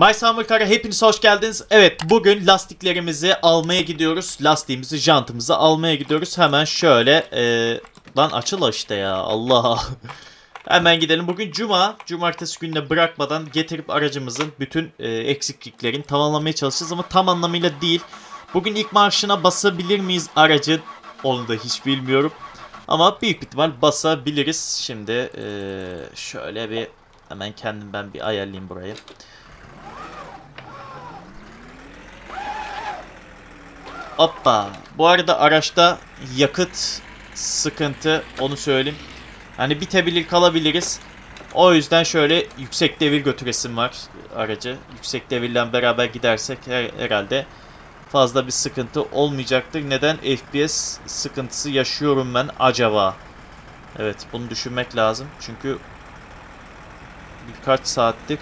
My Summer Car'a hepiniz hoş geldiniz. Evet bugün lastiklerimizi almaya gidiyoruz. Lastiğimizi, jantımızı almaya gidiyoruz. Hemen şöyle... E, lan açıl işte ya Allah. Hemen gidelim. Bugün cuma. Cumartesi gününe bırakmadan getirip aracımızın bütün e, eksikliklerini tamamlamaya çalışacağız. Ama tam anlamıyla değil. Bugün ilk marşına basabilir miyiz aracın? Onu da hiç bilmiyorum. Ama büyük ihtimal basabiliriz. Şimdi e, şöyle bir hemen kendim ben bir ayarlayayım burayı. Hoppa. Bu arada araçta yakıt sıkıntı onu söyleyeyim. Hani bitebilir kalabiliriz. O yüzden şöyle yüksek devir götüresim var aracı. Yüksek devirle beraber gidersek her, herhalde fazla bir sıkıntı olmayacaktır. Neden FPS sıkıntısı yaşıyorum ben acaba? Evet bunu düşünmek lazım. Çünkü birkaç saattir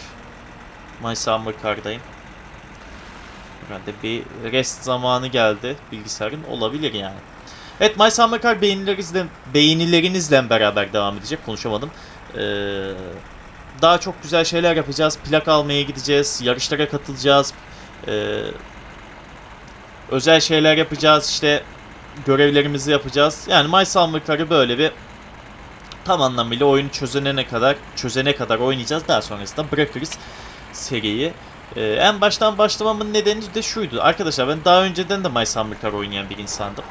My Summer Car'dayım. Herhalde bir rest zamanı geldi bilgisayarın olabilir yani. Evet My Summer Car beğenilerinizle, beğenilerinizle beraber devam edecek. Konuşamadım. Ee, daha çok güzel şeyler yapacağız. Plak almaya gideceğiz. Yarışlara katılacağız. Ee, özel şeyler yapacağız. İşte görevlerimizi yapacağız. Yani My Summer Car'ı böyle bir tam anlamıyla oyunu çözene kadar çözene kadar oynayacağız. Daha sonrasında bırakırız seriyi. Ee, en baştan başlamamın nedeni de şuydu. Arkadaşlar ben daha önceden de My Summer oynayan bir insandım.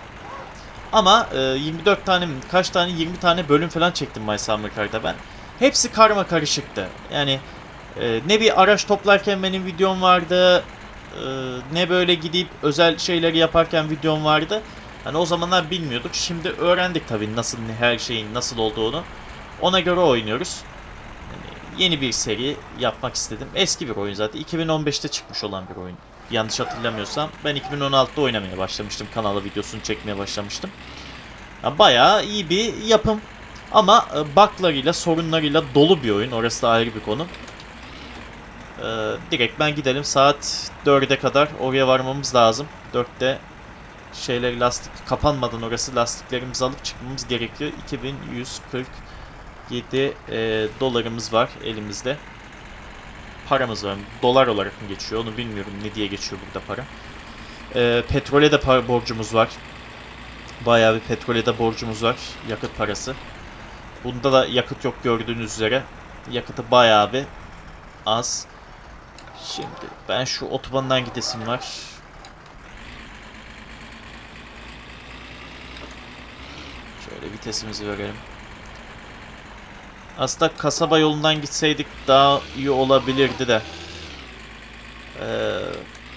Ama e, 24 tane kaç tane 20 tane bölüm falan çektim My Summer ben. Hepsi karma karışıktı. Yani e, ne bir araç toplarken benim videom vardı. E, ne böyle gidip özel şeyleri yaparken videom vardı. Hani o zamanlar bilmiyorduk. Şimdi öğrendik tabii nasıl her şeyin nasıl olduğunu. Ona göre oynuyoruz yeni bir seri yapmak istedim. Eski bir oyun zaten. 2015'te çıkmış olan bir oyun. Yanlış hatırlamıyorsam. Ben 2016'da oynamaya başlamıştım. Kanala videosunu çekmeye başlamıştım. Ya bayağı iyi bir yapım. Ama e, buglarıyla, sorunlarıyla dolu bir oyun. Orası da ayrı bir konu. Ee, direkt ben gidelim. Saat 4'e kadar oraya varmamız lazım. 4'te şeyleri lastik kapanmadan orası lastiklerimizi alıp çıkmamız gerekiyor. 2140 7 e, dolarımız var elimizde. Paramız var. Dolar olarak mı geçiyor onu bilmiyorum ne diye geçiyor burada para. E, petrole de para borcumuz var. Bayağı bir petrole de borcumuz var. Yakıt parası. Bunda da yakıt yok gördüğünüz üzere. Yakıtı bayağı bir az. Şimdi ben şu otobandan gidesim var. Şöyle vitesimizi verelim. Aslında kasaba yolundan gitseydik daha iyi olabilirdi de. Ee,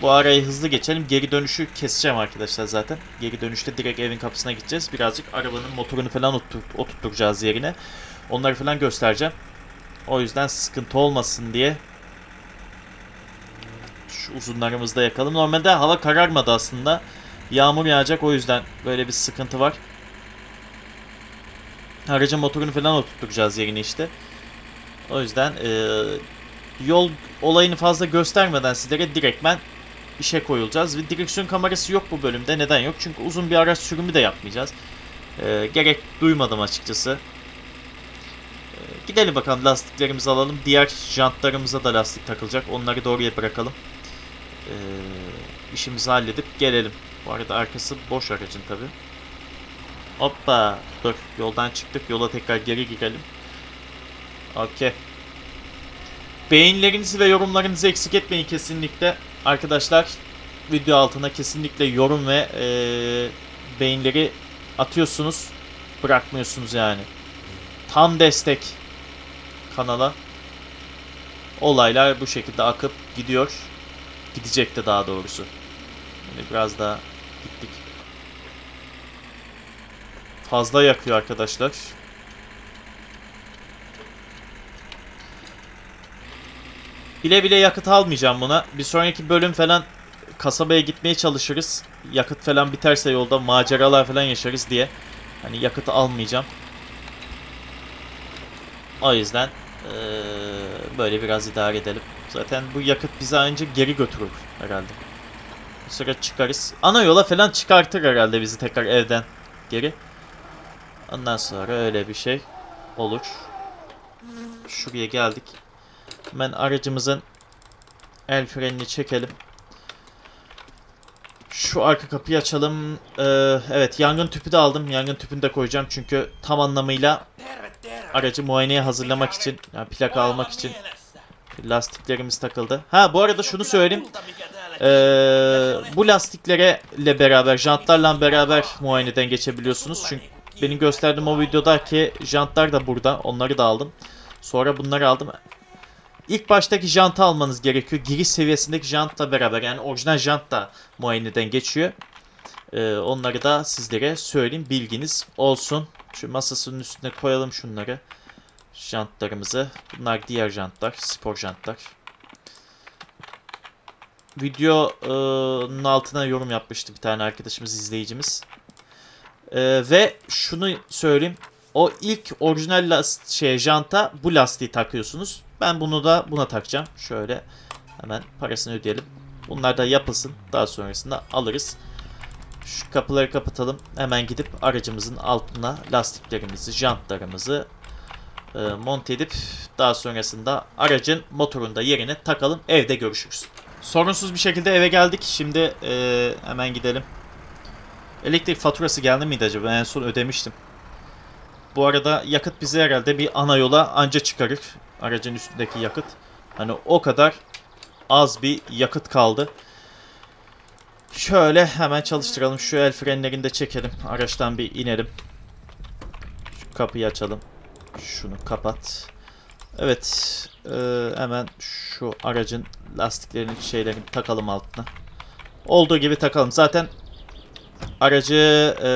bu arayı hızlı geçelim. Geri dönüşü keseceğim arkadaşlar zaten. Geri dönüşte direkt evin kapısına gideceğiz. Birazcık arabanın motorunu falan otur oturtacağız yerine. Onları falan göstereceğim. O yüzden sıkıntı olmasın diye şu uzunlarımızda yakalım. Normalde hava kararmadı aslında. Yağmur yağacak o yüzden böyle bir sıkıntı var. Aracın motorunu falan oturtacağız yerine işte. O yüzden e, yol olayını fazla göstermeden sizlere direktmen işe koyulacağız. Ve direksiyon kamerası yok bu bölümde. Neden yok? Çünkü uzun bir araç sürümü de yapmayacağız. E, gerek duymadım açıkçası. E, gidelim bakalım lastiklerimizi alalım. Diğer jantlarımıza da lastik takılacak. Onları da oraya bırakalım. E, işimizi halledip gelelim. Bu arada arkası boş aracın tabii. Hoppa. Dur. Yoldan çıktık. Yola tekrar geri girelim. Okey. Beğenilerinizi ve yorumlarınızı eksik etmeyin kesinlikle. Arkadaşlar video altına kesinlikle yorum ve e, beğenileri atıyorsunuz. Bırakmıyorsunuz yani. Tam destek kanala. Olaylar bu şekilde akıp gidiyor. Gidecek de daha doğrusu. Yani biraz daha gittik. Fazla yakıyor arkadaşlar. Bile bile yakıt almayacağım buna. Bir sonraki bölüm falan kasabaya gitmeye çalışırız. Yakıt falan biterse yolda maceralar falan yaşarız diye. Hani yakıtı almayacağım. O yüzden ee, böyle biraz idare edelim. Zaten bu yakıt bizi ancak geri götürür herhalde. Bu sıra çıkarız. Ana yola falan çıkartır herhalde bizi tekrar evden geri. Ondan sonra öyle bir şey olur. Şuraya geldik. Hemen aracımızın el frenini çekelim. Şu arka kapıyı açalım. Ee, evet yangın tüpü de aldım. Yangın tüpünü de koyacağım çünkü tam anlamıyla aracı muayeneye hazırlamak için, yani plaka almak için lastiklerimiz takıldı. Ha bu arada şunu söyleyeyim. Ee, bu lastiklere ile beraber, jantlarla beraber muayeneden geçebiliyorsunuz. Çünkü benim gösterdiğim o videodaki jantlar da burada. Onları da aldım. Sonra bunları aldım. İlk baştaki jantı almanız gerekiyor. Giriş seviyesindeki jantla beraber yani orijinal jant da muayeneden geçiyor. Ee, onları da sizlere söyleyeyim. Bilginiz olsun. Şu masasının üstüne koyalım şunları. Jantlarımızı. Bunlar diğer jantlar. Spor jantlar. Videonun altına yorum yapmıştı bir tane arkadaşımız, izleyicimiz. Ee, ve şunu söyleyeyim. O ilk orijinal last şey janta bu lastiği takıyorsunuz. Ben bunu da buna takacağım. Şöyle hemen parasını ödeyelim. Bunlar da yapılsın. Daha sonrasında alırız. Şu kapıları kapatalım. Hemen gidip aracımızın altına lastiklerimizi, jantlarımızı e, monte edip daha sonrasında aracın motorunda yerine takalım. Evde görüşürüz. Sorunsuz bir şekilde eve geldik. Şimdi e, hemen gidelim. Elektrik faturası geldi miydi acaba? En son ödemiştim. Bu arada yakıt bizi herhalde bir ana yola anca çıkarır. Aracın üstündeki yakıt. Hani o kadar az bir yakıt kaldı. Şöyle hemen çalıştıralım. Şu el frenlerini de çekelim. Araçtan bir inelim. Şu kapıyı açalım. Şunu kapat. Evet. e, hemen şu aracın lastiklerini şeylerini takalım altına. Olduğu gibi takalım. Zaten aracı e,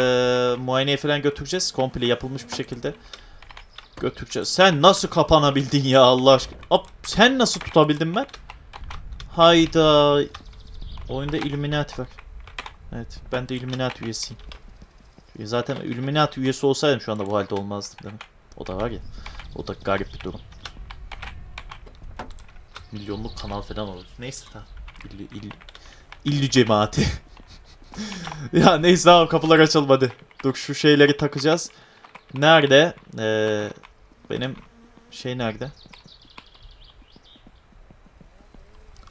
muayeneye falan götüreceğiz. Komple yapılmış bir şekilde götüreceğiz. Sen nasıl kapanabildin ya Allah aşkına? Hop, sen nasıl tutabildin ben? Hayda. Oyunda Illuminati var. Evet ben de Illuminati üyesiyim. Zaten Illuminati üyesi olsaydım şu anda bu halde olmazdım değil mi? O da var ya. O da garip bir durum. Milyonluk kanal falan olur. Neyse tamam. İllü, illü, illü cemaati. ya neyse tamam kapılar açalım hadi. Dur şu şeyleri takacağız. Nerede? Ee, benim şey nerede?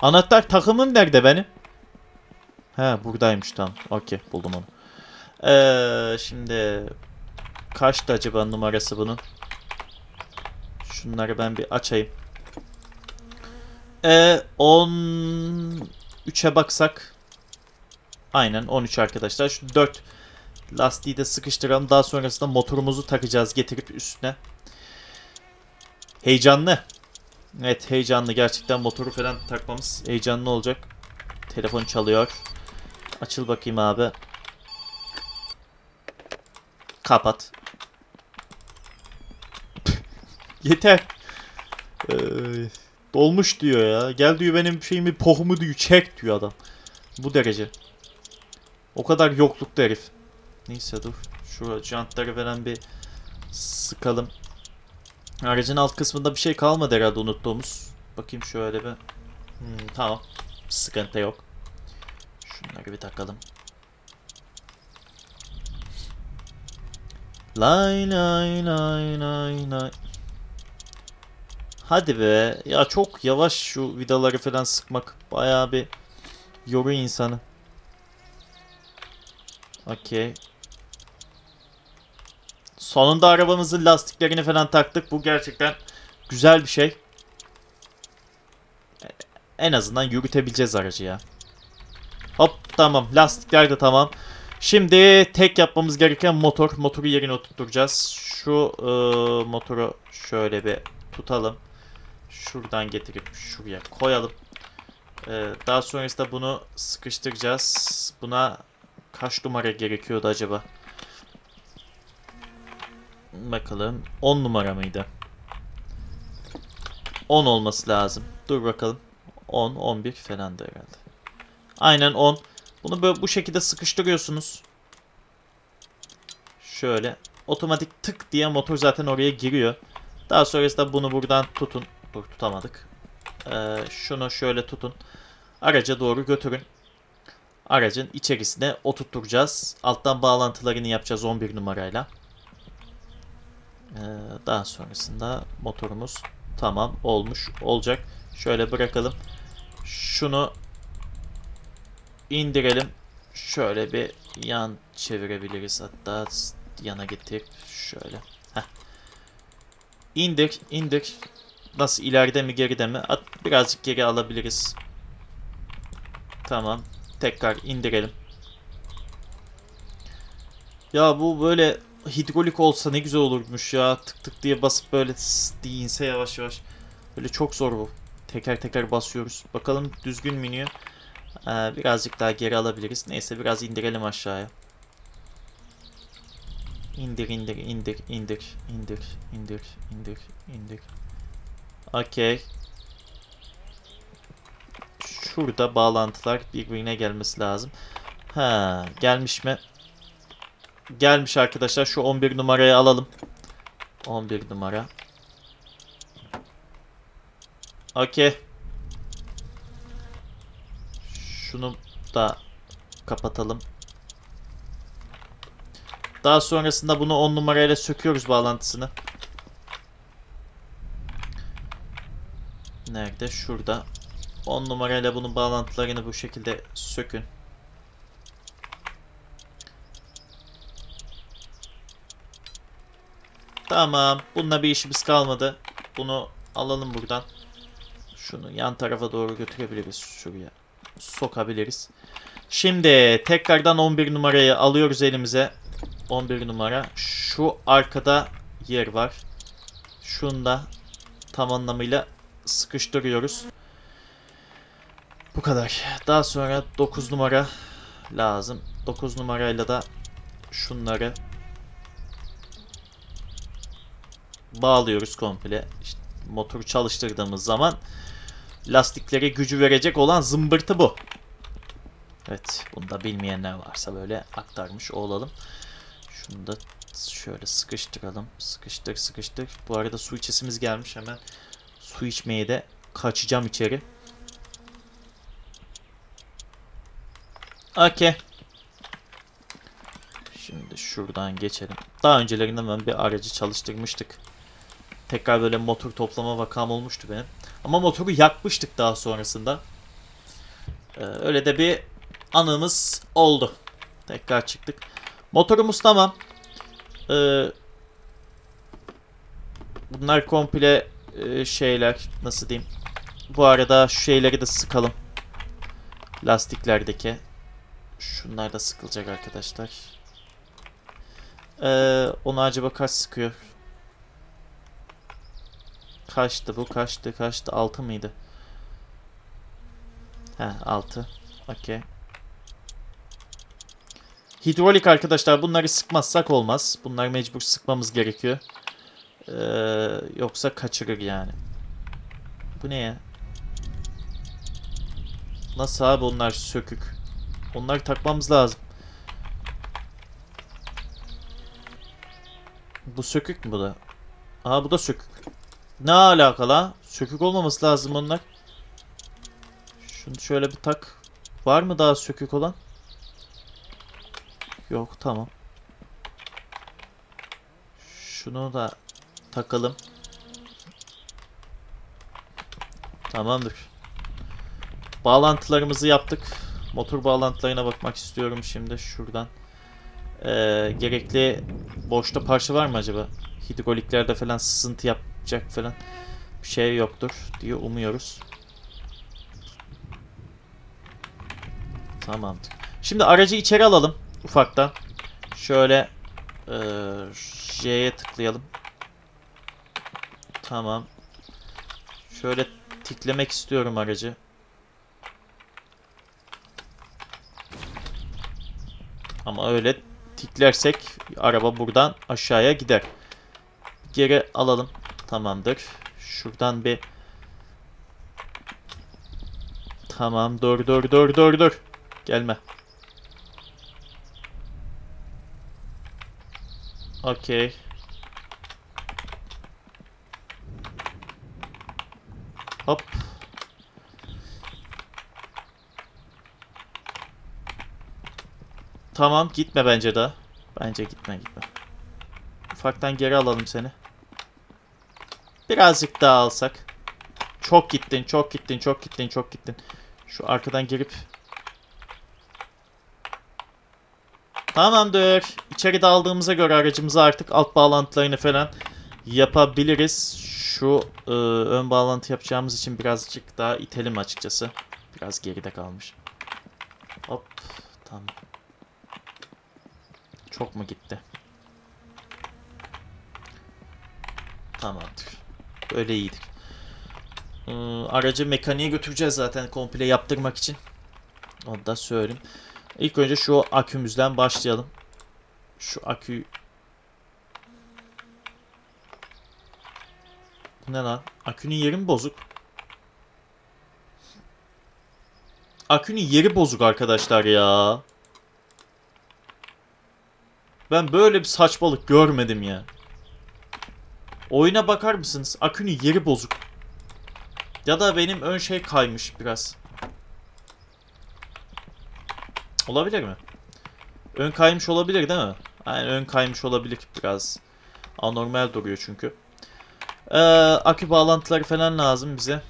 Anahtar takımım nerede benim? He buradaymış tamam. Okey buldum onu. Ee, şimdi kaçtı acaba numarası bunun? Şunları ben bir açayım. Ee, 13'e baksak. Aynen 13 arkadaşlar. Şu 4 lastiği de sıkıştıralım. Daha sonrasında motorumuzu takacağız getirip üstüne. Heyecanlı. Evet heyecanlı. Gerçekten motoru falan takmamız heyecanlı olacak. Telefon çalıyor. Açıl bakayım abi. Kapat. Yeter. Ee, dolmuş diyor ya. Gel diyor benim şeyimi pohumu diyor. Çek diyor adam. Bu derece. O kadar yoklukta herif. Neyse dur. Şu jantları veren bir sıkalım. Aracın alt kısmında bir şey kalmadı herhalde unuttuğumuz. Bakayım şöyle bir. Hmm, tamam. Sıkıntı yok. Şunları bir takalım. Lay lay lay lay lay. Hadi be. Ya çok yavaş şu vidaları falan sıkmak. Bayağı bir yoruyor insanı. Okey. Sonunda arabamızın lastiklerini falan taktık. Bu gerçekten güzel bir şey. En azından yürütebileceğiz aracı ya. Hop tamam. Lastikler de tamam. Şimdi tek yapmamız gereken motor. Motoru yerine oturtacağız. Şu e, motoru şöyle bir tutalım. Şuradan getirip şuraya koyalım. E, daha sonrasında bunu sıkıştıracağız. Buna kaç numara gerekiyordu acaba? Bakalım. 10 numara mıydı? 10 olması lazım. Dur bakalım. 10, 11 falan da herhalde. Aynen 10. Bunu böyle bu şekilde sıkıştırıyorsunuz. Şöyle. Otomatik tık diye motor zaten oraya giriyor. Daha sonrasında bunu buradan tutun. Dur tutamadık. Ee, şunu şöyle tutun. Araca doğru götürün. Aracın içerisine oturtturacağız. Alttan bağlantılarını yapacağız 11 numarayla. Ee, daha sonrasında motorumuz tamam olmuş olacak. Şöyle bırakalım. Şunu indirelim. Şöyle bir yan çevirebiliriz. Hatta yana getirip şöyle. Heh. İndir, indir. Nasıl ileride mi geride mi? At, birazcık geri alabiliriz. Tamam. Tekrar indirelim. Ya bu böyle hidrolik olsa ne güzel olurmuş ya. Tık tık diye basıp böyle diye yavaş yavaş. Böyle çok zor bu. Teker teker basıyoruz. Bakalım düzgün mü iniyor? Ee, birazcık daha geri alabiliriz. Neyse biraz indirelim aşağıya. İndir indir indir indir indir indir indir indir. Okey. Şurada bağlantılar birbirine gelmesi lazım. Ha, gelmiş mi? Gelmiş arkadaşlar. Şu 11 numarayı alalım. 11 numara. Okey. Şunu da kapatalım. Daha sonrasında bunu 10 numarayla söküyoruz bağlantısını. Nerede? Şurada. 10 numarayla bunun bağlantılarını bu şekilde sökün. Tamam. Bununla bir işimiz kalmadı. Bunu alalım buradan. Şunu yan tarafa doğru götürebiliriz. Şuraya sokabiliriz. Şimdi tekrardan 11 numarayı alıyoruz elimize. 11 numara. Şu arkada yer var. Şunu da tam anlamıyla sıkıştırıyoruz. Bu kadar. Daha sonra 9 numara lazım. 9 numarayla da şunları bağlıyoruz komple. İşte motoru çalıştırdığımız zaman lastiklere gücü verecek olan zımbırtı bu. Evet, bunu da bilmeyenler varsa böyle aktarmış olalım. Şunu da şöyle sıkıştıralım. Sıkıştır, sıkıştır. Bu arada su içesimiz gelmiş. Hemen su içmeye de kaçacağım içeri. Okey. Şimdi şuradan geçelim. Daha öncelerinde ben bir aracı çalıştırmıştık. Tekrar böyle motor toplama vakam olmuştu benim. Ama motoru yakmıştık daha sonrasında. Ee, öyle de bir anımız oldu. Tekrar çıktık. Motorumuz tamam. Ee, bunlar komple e, şeyler nasıl diyeyim. Bu arada şu şeyleri de sıkalım. Lastiklerdeki. Şunlar da sıkılacak arkadaşlar. Ee, onu acaba kaç sıkıyor? Kaçtı bu? Kaçtı? Kaçtı? 6 mıydı? He 6. Okey. Hidrolik arkadaşlar bunları sıkmazsak olmaz. Bunları mecbur sıkmamız gerekiyor. Ee, yoksa kaçırır yani. Bu ne ya? Nasıl abi onlar sökük? Onları takmamız lazım. Bu sökük mü bu da? Aa bu da sökük. Ne alakalı? Sökük olmaması lazım onlar. Şunu şöyle bir tak. Var mı daha sökük olan? Yok tamam. Şunu da takalım. Tamamdır. Bağlantılarımızı yaptık. Motor bağlantılarına bakmak istiyorum şimdi şuradan. Ee, gerekli boşta parça var mı acaba? Hidroliklerde falan sızıntı yapacak falan bir şey yoktur diye umuyoruz. Tamamdır. Şimdi aracı içeri alalım ufaktan. Şöyle e, J'ye tıklayalım. Tamam. Şöyle tiklemek istiyorum aracı. Ama öyle tiklersek araba buradan aşağıya gider. Geri alalım. Tamamdır. Şuradan bir Tamam dur dur dur dur dur. Gelme. Okey. Hop. Tamam gitme bence daha. Bence gitme gitme. Ufaktan geri alalım seni. Birazcık daha alsak. Çok gittin, çok gittin, çok gittin, çok gittin. Şu arkadan girip... Tamamdır. İçeri daldığımıza göre aracımıza artık alt bağlantılarını falan yapabiliriz. Şu e, ön bağlantı yapacağımız için birazcık daha itelim açıkçası. Biraz geride kalmış. Hop. Tamam. Çok mu gitti? Tamamdır. Öyle iyidir. Ee, aracı mekaniğe götüreceğiz zaten komple yaptırmak için. Onu da söyleyeyim. İlk önce şu akümüzden başlayalım. Şu akü... Bu ne lan? Akünün yeri mi bozuk? Akünün yeri bozuk arkadaşlar ya. Ben böyle bir saçmalık görmedim ya. Oyuna bakar mısınız? Akünün yeri bozuk. Ya da benim ön şey kaymış biraz. Olabilir mi? Ön kaymış olabilir değil mi? Yani ön kaymış olabilir biraz. Anormal duruyor çünkü. Ee, akü bağlantıları falan lazım bize.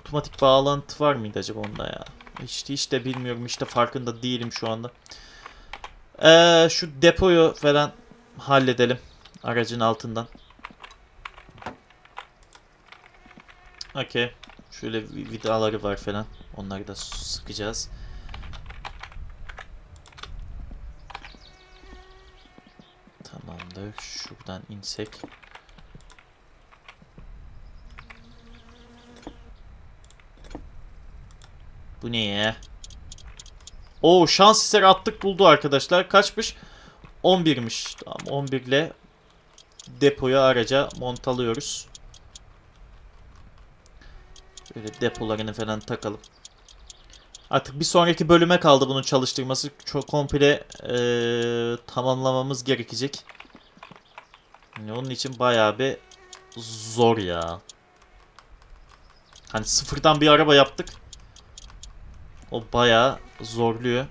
Otomatik bağlantı var mıydı acaba onda ya? Hiç, hiç de bilmiyorum. İşte farkında değilim şu anda. Ee, şu depoyu falan halledelim. Aracın altından. Okey. Şöyle vi- vidaları var falan. Onları da sıkacağız. Tamamdır. Şuradan insek. Bu ne ya? Oo şans eseri attık buldu arkadaşlar. Kaçmış? 11'miş. Tamam 11 ile depoya araca montalıyoruz. Böyle depolarını falan takalım. Artık bir sonraki bölüme kaldı bunun çalıştırması. Çok komple eee, tamamlamamız gerekecek. Yani onun için bayağı bir zor ya. Hani sıfırdan bir araba yaptık. O bayağı zorluyor.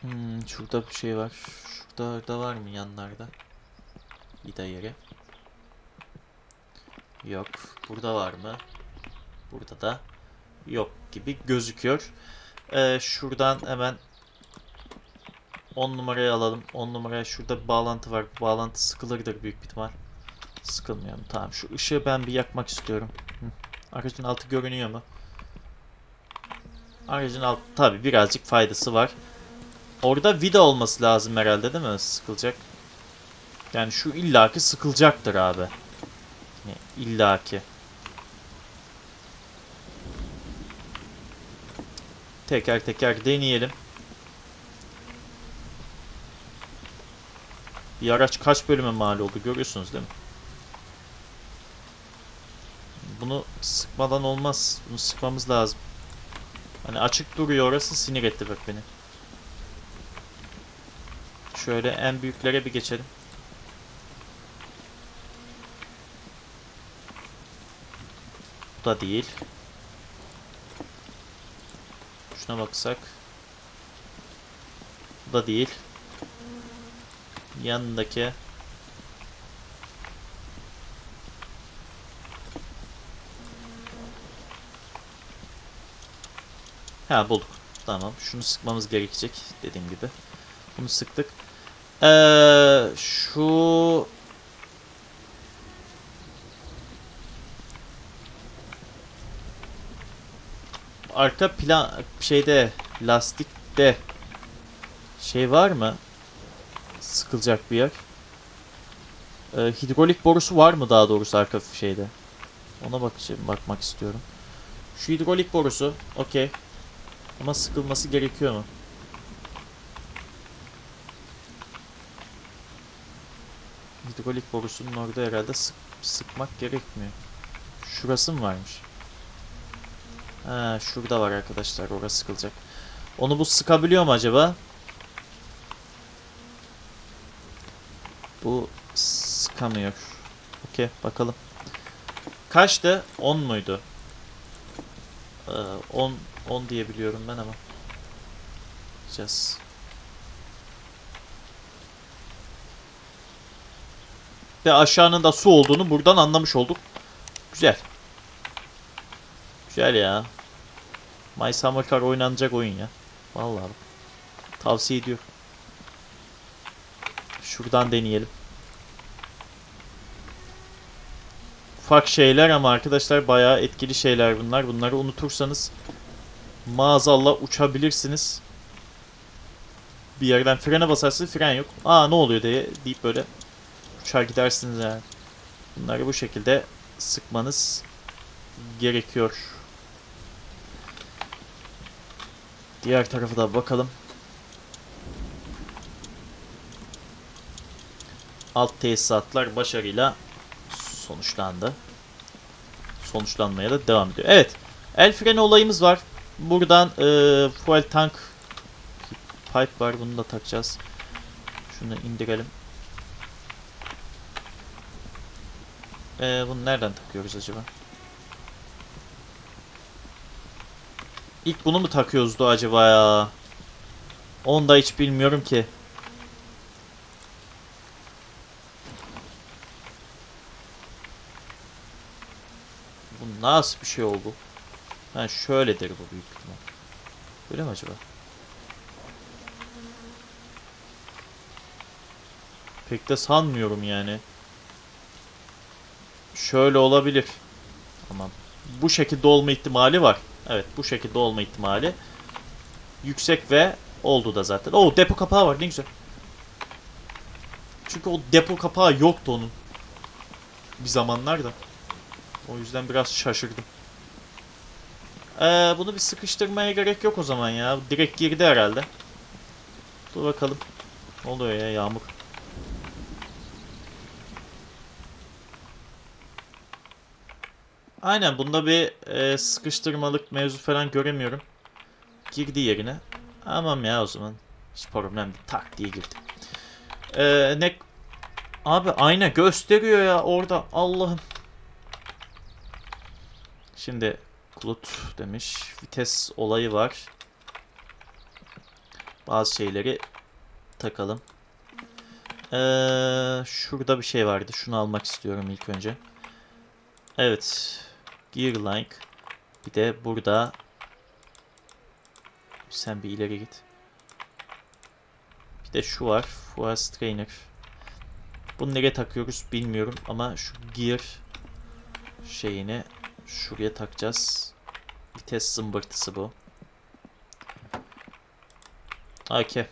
Hmm, şurada bir şey var. Şurada da var mı yanlarda? Vida yeri. Yok. Burada var mı? Burada da yok gibi gözüküyor. Ee, şuradan hemen 10 numarayı alalım. 10 numaraya şurada bir bağlantı var. Bu bağlantı sıkılırdır büyük bir ihtimal. Sıkılmıyor mu? Tamam. Şu ışığı ben bir yakmak istiyorum. Hı. Aracın altı görünüyor mu? Aracın altı tabi birazcık faydası var. Orada vida olması lazım herhalde değil mi? Sıkılacak. Yani şu illaki sıkılacaktır abi. Yani illaki. Teker teker deneyelim. Bir araç kaç bölüme mal oldu görüyorsunuz değil mi? Bunu sıkmadan olmaz. Bunu sıkmamız lazım. Hani açık duruyor orası sinir etti bak beni. Şöyle en büyüklere bir geçelim. Bu da değil. Şuna baksak. Bu da değil. Yanındaki. Ha bulduk. Tamam. Şunu sıkmamız gerekecek. Dediğim gibi. Bunu sıktık. Ee, şu arka plan şeyde lastikte şey var mı? Sıkılacak bir yer. Ee, hidrolik borusu var mı daha doğrusu arka şeyde? Ona bakacağım, bakmak istiyorum. Şu hidrolik borusu, okey. Ama sıkılması gerekiyor mu? Hidrolik borusunun orada herhalde sık, sıkmak gerekmiyor. Şurası mı varmış? Ha, şurada var arkadaşlar. Orası sıkılacak. Onu bu sıkabiliyor mu acaba? Bu sıkamıyor. Okey bakalım. Kaçtı? 10 muydu? Ee, 10 10 diye biliyorum ben ama. Bakacağız. Ve aşağının da su olduğunu buradan anlamış olduk. Güzel. Güzel ya. My Summer Car oynanacak oyun ya. Vallahi tavsiye ediyorum. Şuradan deneyelim. Ufak şeyler ama arkadaşlar bayağı etkili şeyler bunlar. Bunları unutursanız maazallah uçabilirsiniz. Bir yerden frene basarsınız fren yok. Aa ne oluyor diye deyip böyle uçar gidersiniz yani. Bunları bu şekilde sıkmanız gerekiyor. Diğer tarafa da bakalım. Alt tesisatlar başarıyla sonuçlandı. Sonuçlanmaya da devam ediyor. Evet. El freni olayımız var. Buradan e, fuel tank pipe var. Bunu da takacağız. Şunu indirelim. E, bunu nereden takıyoruz acaba? İlk bunu mu takıyoruzdu acaba ya? Onu da hiç bilmiyorum ki. Bu nasıl bir şey oldu? Ha şöyledir bu büyük ihtimal. Öyle mi acaba? Pek de sanmıyorum yani. Şöyle olabilir. Tamam. Bu şekilde olma ihtimali var. Evet bu şekilde olma ihtimali yüksek ve oldu da zaten. Oo depo kapağı var ne güzel. Çünkü o depo kapağı yoktu onun. Bir zamanlar da. O yüzden biraz şaşırdım. Ee, bunu bir sıkıştırmaya gerek yok o zaman ya. Direkt girdi herhalde. Dur bakalım. Ne oluyor ya yağmur? Aynen bunda bir e, sıkıştırmalık mevzu falan göremiyorum. Girdi yerine. Tamam ya o zaman. Hiç problem değil. Tak diye girdi. Ee, ne... Abi ayna gösteriyor ya orada. Allah'ım. Şimdi Kulut demiş. Vites olayı var. Bazı şeyleri takalım. Ee, şurada bir şey vardı. Şunu almak istiyorum ilk önce. Evet. Gear link. Bir de burada sen bir ileri git. Bir de şu var. Fuel strainer. Bunu nereye takıyoruz bilmiyorum ama şu gear şeyini şuraya takacağız. Vites zımbırtısı bu. Okay.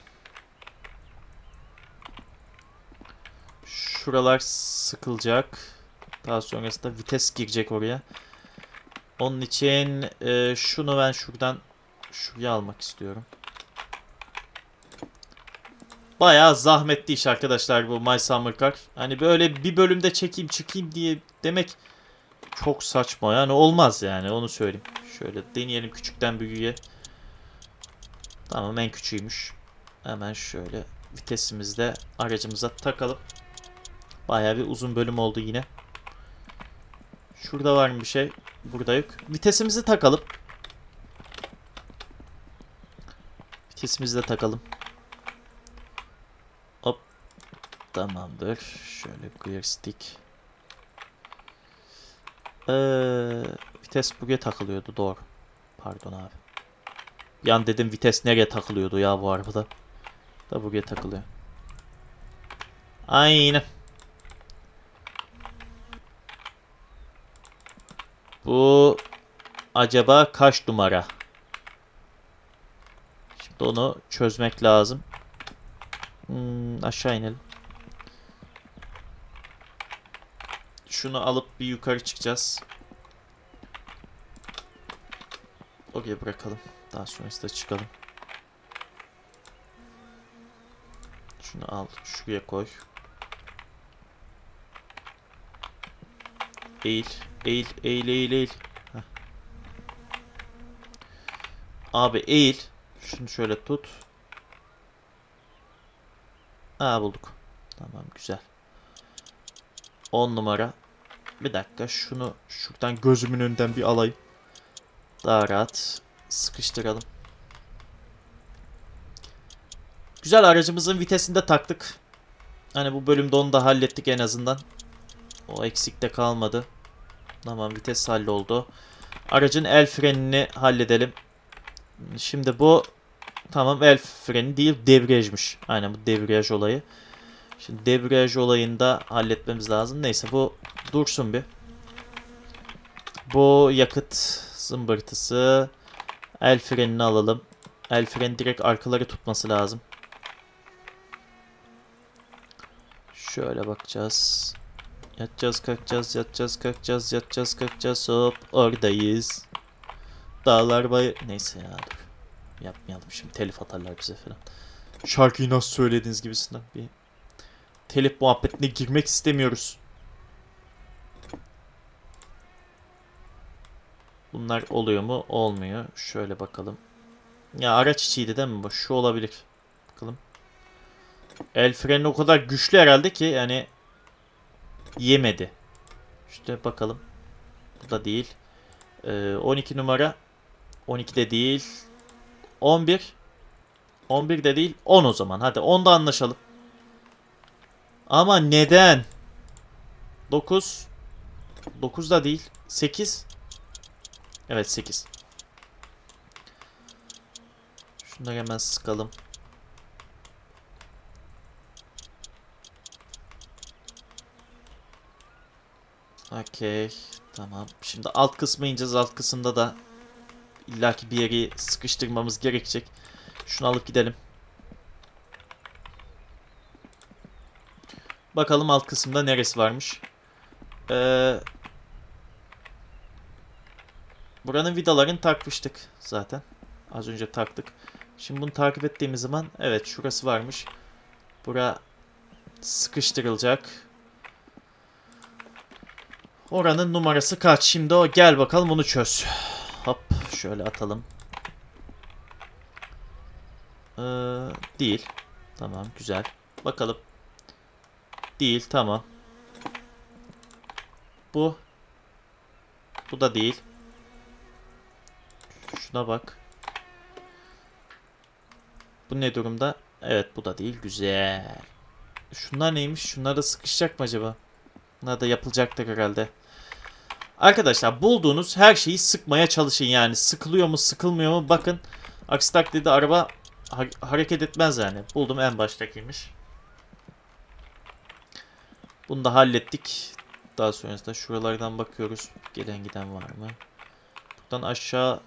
Şuralar sıkılacak. Daha sonrasında vites girecek oraya. Onun için e, şunu ben şuradan şuraya almak istiyorum. Bayağı zahmetli iş arkadaşlar bu My Summer Car. Hani böyle bir bölümde çekeyim çıkayım diye demek çok saçma. Yani olmaz yani onu söyleyeyim. Şöyle deneyelim küçükten büyüğe. Tamam en küçüğüymüş. Hemen şöyle vitesimizde aracımıza takalım. Bayağı bir uzun bölüm oldu yine. Şurada var mı bir şey? Burada yok. Vitesimizi takalım. Vitesimizi de takalım. Hop. Tamamdır. Şöyle clear stick. Ee, vites buraya takılıyordu. Doğru. Pardon abi. Yan dedim vites nereye takılıyordu ya bu arabada. Da buraya takılıyor. Aynen. Bu acaba kaç numara? Şimdi onu çözmek lazım. Hmm, aşağı inelim. Şunu alıp bir yukarı çıkacağız. Oraya bırakalım. Daha sonrasında çıkalım. Şunu al. Şuraya koy. Eğil. Eğil. Eğil. Eğil. Eğil. Heh. Abi eğil. Şunu şöyle tut. Aa bulduk. Tamam güzel. 10 numara. Bir dakika şunu şuradan gözümün önünden bir alayım. Daha rahat sıkıştıralım. Güzel aracımızın vitesini de taktık. Hani bu bölümde onu da hallettik en azından. O eksikte kalmadı. Tamam vites halloldu. Aracın el frenini halledelim. Şimdi bu tamam el freni değil debriyajmış. Aynen bu debriyaj olayı. Şimdi debriyaj olayını da halletmemiz lazım. Neyse bu dursun bir. Bu yakıt zımbırtısı. El frenini alalım. El freni direkt arkaları tutması lazım. Şöyle bakacağız. Yatacağız, kalkacağız, yatacağız, kalkacağız, yatacağız, kalkacağız. Hop oradayız. Dağlar bay... Neyse ya dur. Yapmayalım şimdi telif atarlar bize falan. Şarkıyı nasıl söylediğiniz gibisinden bir telif muhabbetine girmek istemiyoruz. Bunlar oluyor mu? Olmuyor. Şöyle bakalım. Ya araç içiydi değil mi bu? Şu olabilir. Bakalım. El freni o kadar güçlü herhalde ki yani yemedi. İşte bakalım. Bu da değil. Ee, 12 numara. 12 de değil. 11. 11 de değil. 10 o zaman. Hadi 10'da anlaşalım. Ama neden? 9. 9 da değil. 8. Evet 8. Şunları hemen sıkalım. Okey. Tamam. Şimdi alt kısmı ineceğiz. Alt kısımda da illaki bir yeri sıkıştırmamız gerekecek. Şunu alıp gidelim. Bakalım alt kısımda neresi varmış. Ee, buranın vidalarını takmıştık zaten. Az önce taktık. Şimdi bunu takip ettiğimiz zaman evet şurası varmış. Bura sıkıştırılacak. Oranın numarası kaç? Şimdi o gel bakalım onu çöz. Hop şöyle atalım. Ee, değil. Tamam güzel. Bakalım. Değil tamam. Bu. Bu da değil. Şuna bak. Bu ne durumda? Evet bu da değil. Güzel. Şunlar neymiş? Şunlar da sıkışacak mı acaba? Bunlar da yapılacaktır herhalde. Arkadaşlar bulduğunuz her şeyi sıkmaya çalışın yani. Sıkılıyor mu sıkılmıyor mu bakın. Aksi takdirde araba ha hareket etmez yani. Buldum en baştakiymiş. Bunu da hallettik. Daha sonrasında şuralardan bakıyoruz. Gelen giden var mı? Buradan aşağı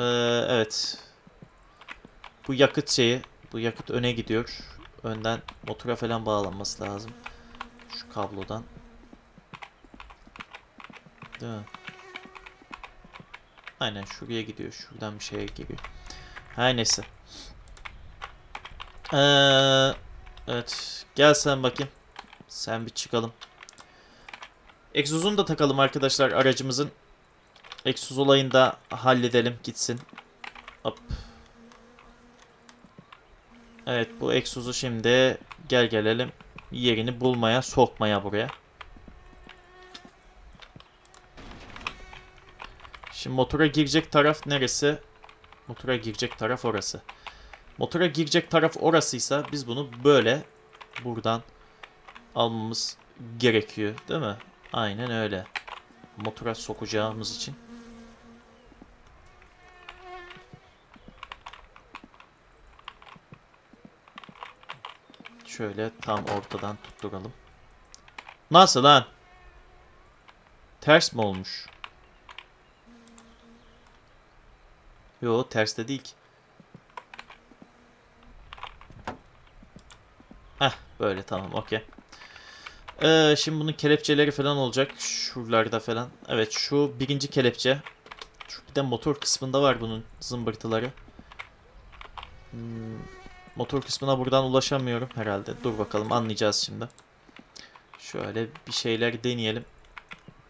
ee, evet. Bu yakıt şeyi. Bu yakıt öne gidiyor. Önden motora falan bağlanması lazım. Şu kablodan. Değil mi? Aynen şuraya gidiyor. Şuradan bir şeye geliyor. Her neyse. Ee, evet. Gel sen bakayım. Sen bir çıkalım. Egzozunu da takalım arkadaşlar aracımızın. Egzoz olayını da halledelim gitsin. Hop. Evet bu egzozu şimdi gel gelelim yerini bulmaya sokmaya buraya. Şimdi motora girecek taraf neresi? Motora girecek taraf orası. Motora girecek taraf orasıysa biz bunu böyle buradan almamız gerekiyor değil mi? Aynen öyle. Motora sokacağımız için. Şöyle tam ortadan tutturalım. Nasıl lan? Ters mi olmuş? Yo ters de değil ki. Heh böyle tamam okey. Ee, şimdi bunun kelepçeleri falan olacak. Şuralarda falan. Evet şu birinci kelepçe. Şu bir de motor kısmında var bunun zımbırtıları. Hmm, motor kısmına buradan ulaşamıyorum herhalde. Dur bakalım anlayacağız şimdi. Şöyle bir şeyler deneyelim.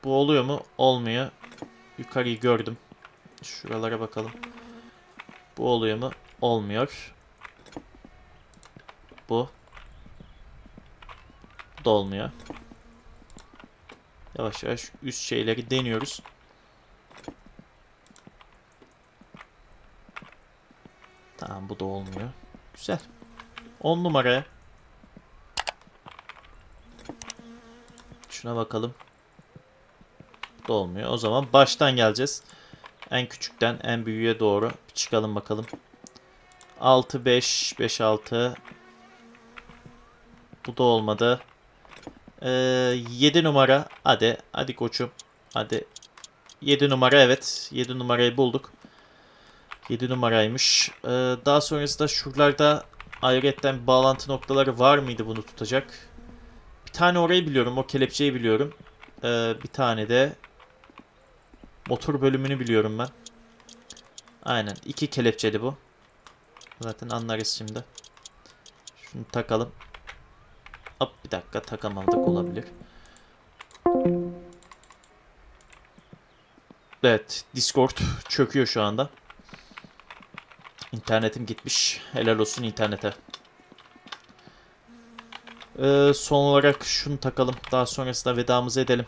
Bu oluyor mu? Olmuyor. Yukarıyı gördüm. Şuralara bakalım. Bu oluyor mu? Olmuyor. Bu. Bu da olmuyor. Yavaş yavaş üst şeyleri deniyoruz. Tamam bu da olmuyor. Güzel. 10 numaraya. Şuna bakalım. Bu da olmuyor. O zaman baştan geleceğiz. En küçükten en büyüğe doğru. Bir çıkalım bakalım. 6 5 5 6 Bu da olmadı. Ee, 7 numara. Hadi hadi koçum. Hadi. 7 numara evet. 7 numarayı bulduk. 7 numaraymış. Ee, daha sonrasında şuralarda ayrıyetten bağlantı noktaları var mıydı bunu tutacak? Bir tane orayı biliyorum. O kelepçeyi biliyorum. Ee, bir tane de motor bölümünü biliyorum ben. Aynen. iki kelepçeli bu. Zaten anlarız şimdi. Şunu takalım. Hop bir dakika takamadık olabilir. Evet. Discord çöküyor şu anda. İnternetim gitmiş. Helal olsun internete. Ee, son olarak şunu takalım. Daha sonrasında vedamızı edelim.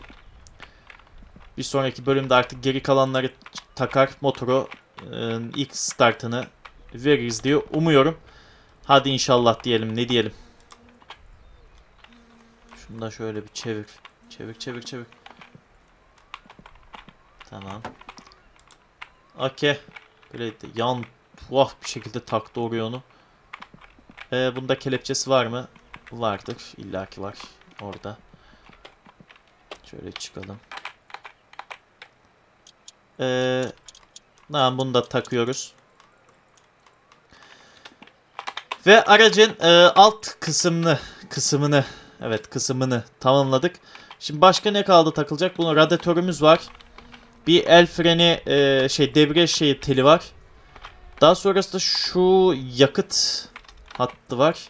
Bir sonraki bölümde artık geri kalanları takar motoru e, ilk startını veririz diye umuyorum. Hadi inşallah diyelim ne diyelim. Şunu da şöyle bir çevir. Çevir çevir çevir. Tamam. Okey. Böyle yan tuhaf bir şekilde taktı oraya onu. Ee, bunda kelepçesi var mı? Vardır. illaki var. Orada. Şöyle çıkalım. Ee, tamam bunu da takıyoruz. Ve aracın e, alt kısmını kısmını evet kısmını tamamladık. Şimdi başka ne kaldı takılacak? Bunun radyatörümüz var. Bir el freni e, şey debriyaj şeyi teli var. Daha sonrasında şu yakıt hattı var.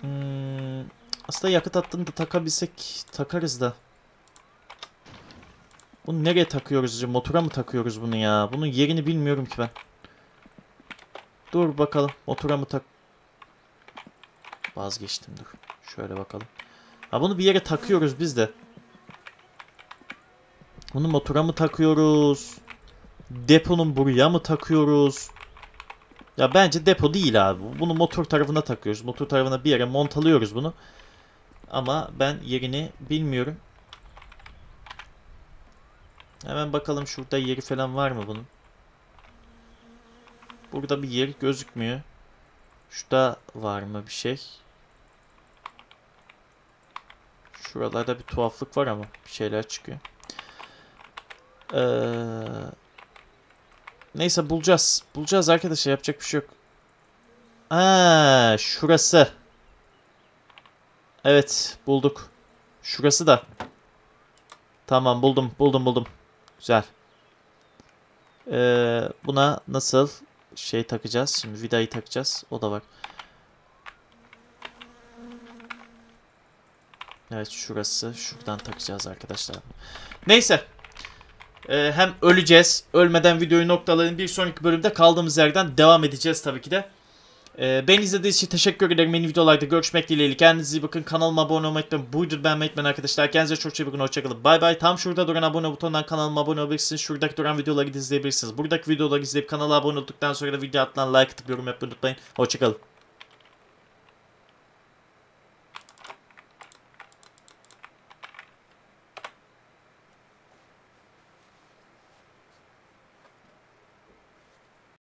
Hmm, aslında yakıt hattını da takabilsek takarız da. Bunu nereye takıyoruz? Motora mı takıyoruz bunu ya? Bunun yerini bilmiyorum ki ben. Dur bakalım. Motora mı tak... Vazgeçtim dur. Şöyle bakalım. Ha bunu bir yere takıyoruz biz de. Bunu motora mı takıyoruz? Deponun buraya mı takıyoruz? Ya bence depo değil abi. Bunu motor tarafına takıyoruz. Motor tarafına bir yere montalıyoruz bunu. Ama ben yerini bilmiyorum. Hemen bakalım şurada yeri falan var mı bunun? Burada bir yer gözükmüyor. Şurada var mı bir şey? Şuralarda bir tuhaflık var ama bir şeyler çıkıyor. Ee, neyse bulacağız. Bulacağız arkadaşlar yapacak bir şey yok. Aa, şurası. Evet bulduk. Şurası da. Tamam buldum buldum buldum. Güzel. Ee, buna nasıl şey takacağız? Şimdi vidayı takacağız. O da var. Evet şurası. Şuradan takacağız arkadaşlar. Neyse. Ee, hem öleceğiz. Ölmeden videoyu noktalayın. Bir sonraki bölümde kaldığımız yerden devam edeceğiz tabii ki de. Ee, ben izlediğiniz için teşekkür ederim. Yeni videolarda görüşmek dileğiyle. Kendinize iyi bakın. Kanalıma abone olmayı unutmayın. Buydur beğenmeyi unutmayın arkadaşlar. Kendinize çok iyi bakın. Hoşçakalın. Bay bay. Tam şurada duran abone butonundan kanalıma abone olabilirsiniz. Şuradaki duran videoları izleyebilirsiniz. Buradaki videoları izleyip kanala abone olduktan sonra da video atılan like atıp yorum yapmayı unutmayın. Hoşçakalın.